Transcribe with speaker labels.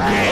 Speaker 1: Yeah.